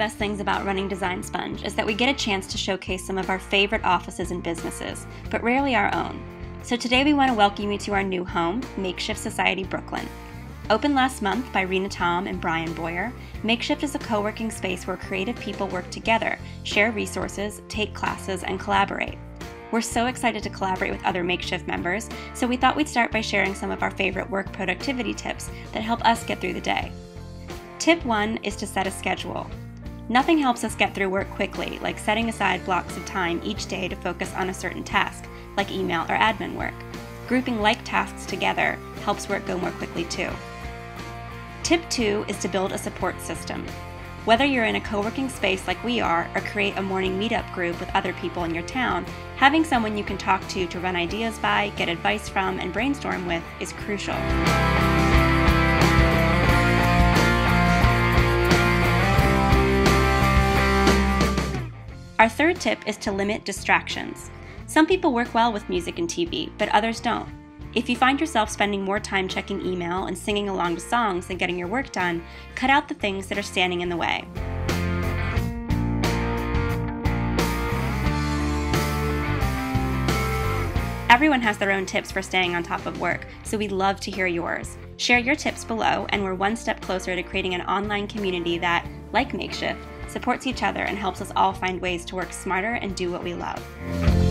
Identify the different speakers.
Speaker 1: best things about running Design Sponge is that we get a chance to showcase some of our favorite offices and businesses, but rarely our own. So today we want to welcome you to our new home, Makeshift Society Brooklyn. Opened last month by Rena Tom and Bryan Boyer, Makeshift is a co working space where creative people work together, share resources, take classes, and collaborate. We're so excited to collaborate with other Makeshift members, so we thought we'd start by sharing some of our favorite work productivity tips that help us get through the day. Tip 1 is to set a schedule. Nothing helps us get through work quickly, like setting aside blocks of time each day to focus on a certain task, like email or admin work. Grouping like tasks together helps work go more quickly too. Tip 2 is to build a support system. Whether you're in a co working space like we are or create a morning meetup group with other people in your town, having someone you can talk to to run ideas by, get advice from, and brainstorm with is crucial. Our third tip is to limit distractions. Some people work well with music and TV, but others don't. If you find yourself spending more time checking email and singing along to songs than getting your work done, cut out the things that are standing in the way. Everyone has their own tips for staying on top of work, so we'd love to hear yours. Share your tips below, and we're one step closer to creating an online community that, like Makeshift, supports each other and helps us all find ways to work smarter and do what we love.